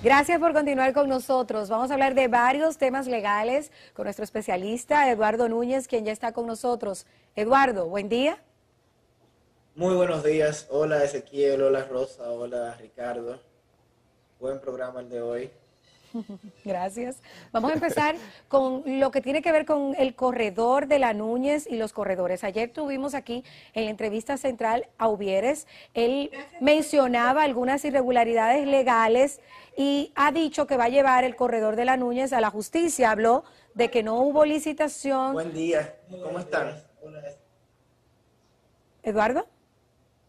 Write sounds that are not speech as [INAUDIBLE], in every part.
Gracias por continuar con nosotros. Vamos a hablar de varios temas legales con nuestro especialista Eduardo Núñez, quien ya está con nosotros. Eduardo, buen día. Muy buenos días. Hola Ezequiel, hola Rosa, hola Ricardo. Buen programa el de hoy. [LAUGHS] Gracias. Vamos a empezar con lo que tiene que ver con el corredor de la Núñez y los corredores. Ayer tuvimos aquí en la entrevista central a Ubieres. Él mencionaba algunas irregularidades legales y ha dicho que va a llevar el corredor de la Núñez a la justicia. Habló de que no hubo licitación. Buen día. ¿Cómo están? Eduardo.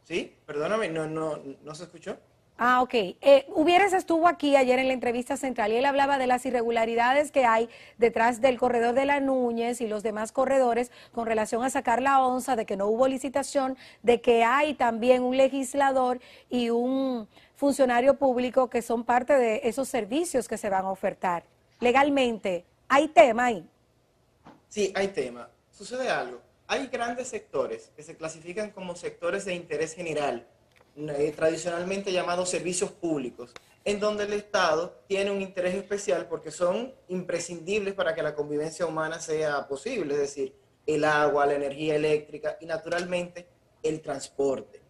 Sí, perdóname, no, no, no se escuchó. Ah, ok. Eh, Hubieres estuvo aquí ayer en la entrevista central y él hablaba de las irregularidades que hay detrás del corredor de la Núñez y los demás corredores con relación a sacar la onza, de que no hubo licitación, de que hay también un legislador y un funcionario público que son parte de esos servicios que se van a ofertar. Legalmente, ¿hay tema ahí? Sí, hay tema. Sucede algo. Hay grandes sectores que se clasifican como sectores de interés general eh, tradicionalmente llamados servicios públicos, en donde el Estado tiene un interés especial porque son imprescindibles para que la convivencia humana sea posible, es decir, el agua, la energía eléctrica y naturalmente el transporte.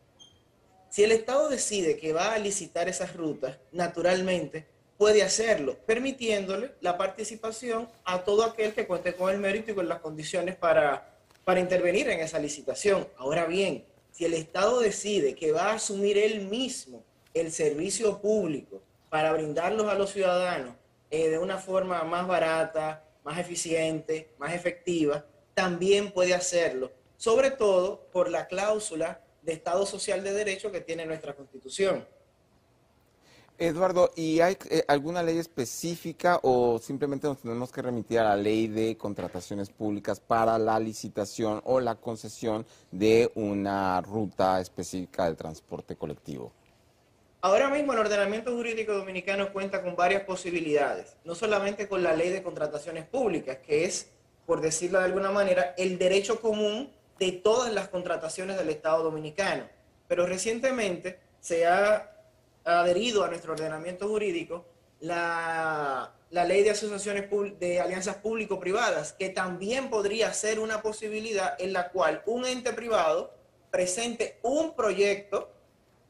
Si el Estado decide que va a licitar esas rutas, naturalmente puede hacerlo, permitiéndole la participación a todo aquel que cuente con el mérito y con las condiciones para, para intervenir en esa licitación. Ahora bien, si el Estado decide que va a asumir él mismo el servicio público para brindarlos a los ciudadanos eh, de una forma más barata, más eficiente, más efectiva, también puede hacerlo, sobre todo por la cláusula de Estado Social de Derecho que tiene nuestra Constitución. Eduardo, ¿y hay eh, alguna ley específica o simplemente nos tenemos que remitir a la ley de contrataciones públicas para la licitación o la concesión de una ruta específica de transporte colectivo? Ahora mismo el ordenamiento jurídico dominicano cuenta con varias posibilidades, no solamente con la ley de contrataciones públicas, que es, por decirlo de alguna manera, el derecho común de todas las contrataciones del Estado dominicano, pero recientemente se ha adherido a nuestro ordenamiento jurídico la, ley de asociaciones de alianzas público-privadas, que también podría ser una posibilidad en la cual un ente privado presente un proyecto,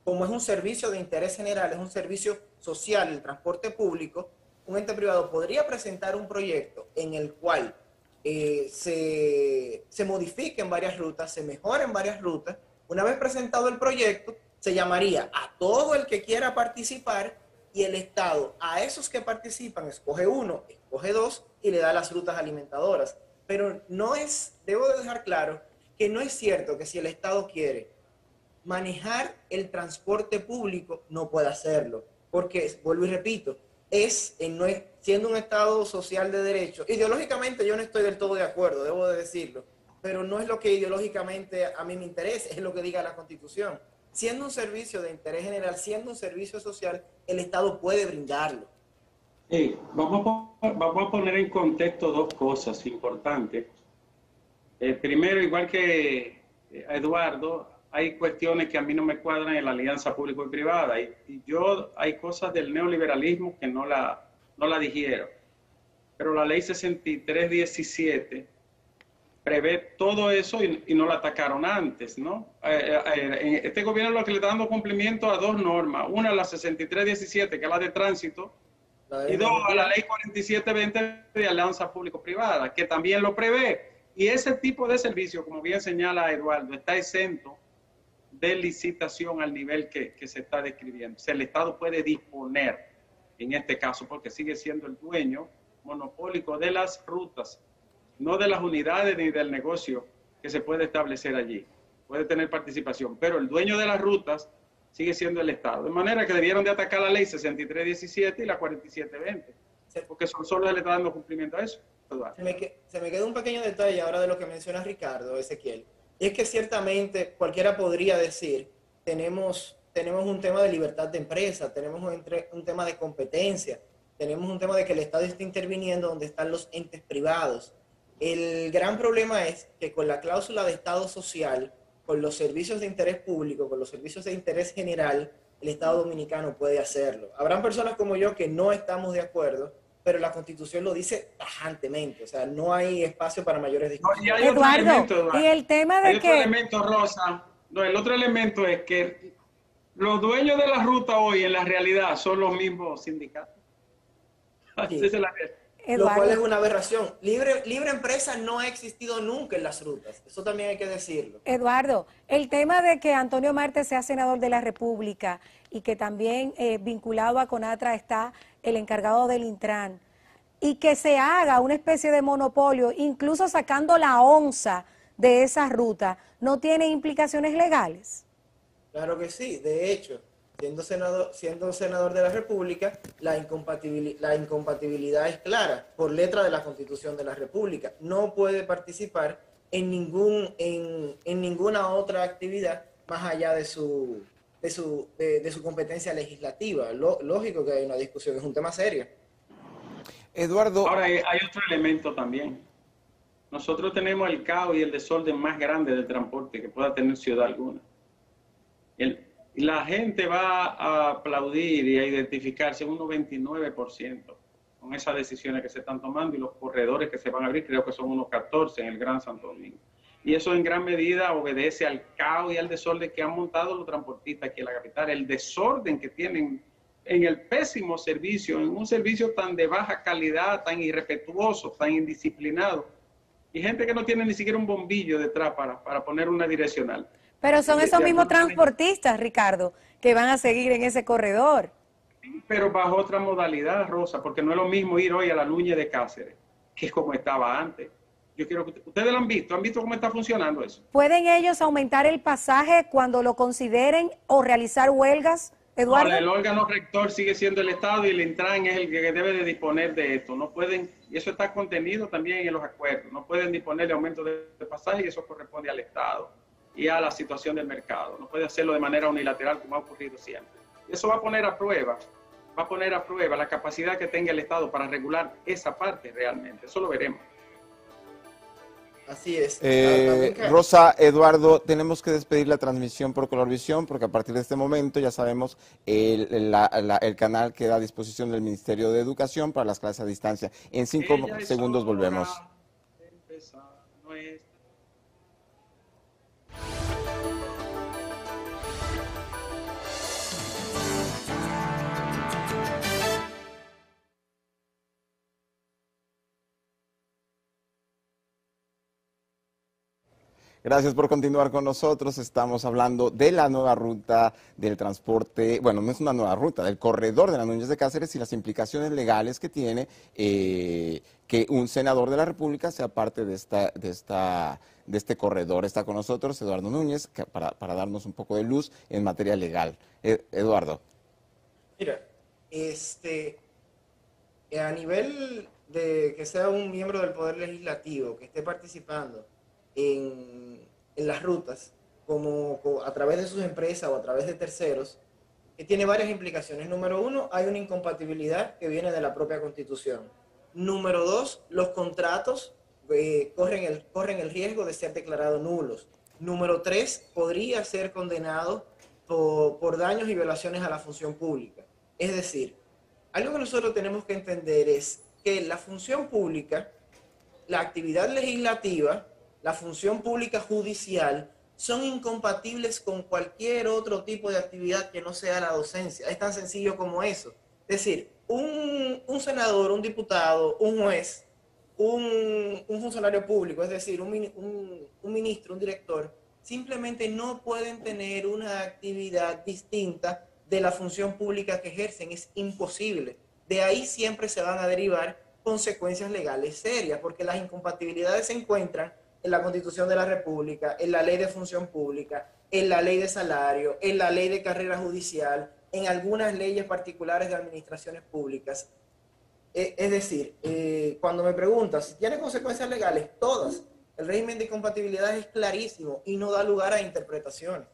como es un servicio de interés general, es un servicio social, el transporte público, un ente privado podría presentar un proyecto en el cual eh, se, se modifiquen varias rutas, se mejoren varias rutas. Una vez presentado el proyecto, se llamaría a todo el que quiera participar y el Estado a esos que participan escoge uno, escoge dos y le da las rutas alimentadoras. Pero no es, debo dejar claro que no es cierto que si el Estado quiere manejar el transporte público, no puede hacerlo. Porque, vuelvo y repito, es, no es siendo un Estado social de derecho. Ideológicamente yo no estoy del todo de acuerdo, debo de decirlo, pero no es lo que ideológicamente a mí me interesa, es lo que diga la Constitución siendo un servicio de interés general, siendo un servicio social, el Estado puede brindarlo. vamos, a, poner en contexto dos cosas importantes. Eh, primero, igual que eh, Eduardo, hay cuestiones que a mí no me cuadran en la alianza público y privada. Y, y, yo, hay cosas del neoliberalismo que no la, no la digiero. Pero la ley 6317 prevé todo eso y, no lo atacaron antes, ¿no? Eh, eh, este gobierno lo que le está dando cumplimiento a dos normas, una la 6317, que es la de tránsito, y dos, a la ley 4720 de alianza público-privada, que también lo prevé. Y ese tipo de servicio, como bien señala Eduardo, está exento de licitación al nivel que, que se está describiendo. O sea, el Estado puede disponer, en este caso, porque sigue siendo el dueño monopólico de las rutas no de las unidades ni del negocio que se puede establecer allí. Puede tener participación, pero el dueño de las rutas sigue siendo el Estado. De manera que debieron de atacar la ley 6317 y la 4720, porque son solo le está dando cumplimiento a eso. Se me, se me queda un pequeño detalle ahora de lo que menciona Ricardo, Ezequiel. Y es que ciertamente cualquiera podría decir, tenemos, tenemos un tema de libertad de empresa, tenemos un, un tema de competencia, tenemos un tema de que el Estado está interviniendo donde están los entes privados. El gran problema es que con la cláusula de Estado social, con los servicios de interés público, con los servicios de interés general, el Estado dominicano puede hacerlo. Habrán personas como yo que no estamos de acuerdo, pero la Constitución lo dice tajantemente, o sea, no hay espacio para mayores discusiones. y hay otro Eduardo, elemento, Eduardo. y el tema de Hay otro que... elemento, Rosa. No, el otro elemento es que los dueños de la ruta hoy en la realidad son los mismos sindicatos. Sí. Esa es la realidad. Lo cual es Eduardo, una aberración. Libre, libre empresa no ha existido nunca en las rutas, eso también hay que decirlo. Eduardo, el tema de que Antonio Marte sea senador de la República y que también eh, vinculado a Conatra está el encargado del Intran y que se haga una especie de monopolio, incluso sacando la onza de esa ruta, ¿no tiene implicaciones legales? Claro que sí, de hecho, siendo senador, siendo senador de la República, la, incompatibili- la incompatibilidad es clara por letra de la Constitución de la República. No puede participar en, ningún, en, en ninguna otra actividad más allá de su, de su, de, de su competencia legislativa. Lo- lógico que hay una discusión, es un tema serio. Eduardo, Ahora hay, hay otro elemento también. Nosotros tenemos el caos y el desorden más grande del transporte que pueda tener ciudad alguna. El- la gente va a aplaudir y a identificarse un 99% con esas decisiones que se están tomando y los corredores que se van a abrir, creo que son unos 14 en el Gran Santo Domingo. Y eso en gran medida obedece al caos y al desorden que han montado los transportistas aquí en la capital, el desorden que tienen en el pésimo servicio, en un servicio tan de baja calidad, tan irrespetuoso, tan indisciplinado, y gente que no tiene ni siquiera un bombillo detrás para, para poner una direccional. Pero son esos mismos transportistas, Ricardo, que van a seguir en ese corredor. Pero bajo otra modalidad, Rosa, porque no es lo mismo ir hoy a la Nuñez de Cáceres, que es como estaba antes. Yo quiero que ustedes lo han visto, han visto cómo está funcionando eso. ¿Pueden ellos aumentar el pasaje cuando lo consideren o realizar huelgas, Eduardo? Ahora, el órgano rector sigue siendo el Estado y el Intran es el que debe de disponer de esto. No pueden, y eso está contenido también en los acuerdos, no pueden disponer de aumento de, de pasaje y eso corresponde al Estado y a la situación del mercado. No puede hacerlo de manera unilateral como ha ocurrido siempre. Eso va a poner a prueba, va a poner a prueba la capacidad que tenga el Estado para regular esa parte realmente. Eso lo veremos. Así es. Eh, Rosa, Eduardo, tenemos que despedir la transmisión por Colorvisión porque a partir de este momento ya sabemos el, la- la- el canal queda a disposición del Ministerio de Educación para las clases a distancia. En cinco segundos volvemos. empezar Gracias por continuar con nosotros. Estamos hablando de la nueva ruta del transporte, bueno, no es una nueva ruta, del corredor de la Núñez de Cáceres y las implicaciones legales que tiene eh, que un senador de la República sea parte de esta, de esta, de este corredor. Está con nosotros Eduardo Núñez para, darnos un poco de luz en materia legal. Eh, Eduardo. Mira, este, a nivel de que sea un miembro del Poder Legislativo que esté participando en, en las rutas, como, co- a través de sus empresas o a través de terceros, que tiene varias implicaciones. Número uno, hay una incompatibilidad que viene de la propia Constitución. Número dos, los contratos eh, corren, el, corren el riesgo de ser declarados nulos. Número tres, podría ser condenado por, por daños y violaciones a la función pública. Es decir, algo que nosotros tenemos que entender es que la función pública, la actividad legislativa, la función pública judicial son incompatibles con cualquier otro tipo de actividad que no sea la docencia. Es tan sencillo como eso. Es decir, un, un senador, un diputado, un juez, un, un funcionario público, es decir, un- un ministro, un director, simplemente no pueden tener una actividad distinta de la función pública que ejercen. Es imposible. De ahí siempre se van a derivar consecuencias legales serias, porque las incompatibilidades se encuentran en la Constitución de la República, en la Ley de Función Pública, en la Ley de Salario, en la Ley de Carrera Judicial, en algunas leyes particulares de administraciones públicas. Eh, Es decir, eh, cuando me preguntas si tiene consecuencias legales, todas. El régimen de incompatibilidad es clarísimo y no da lugar a interpretaciones.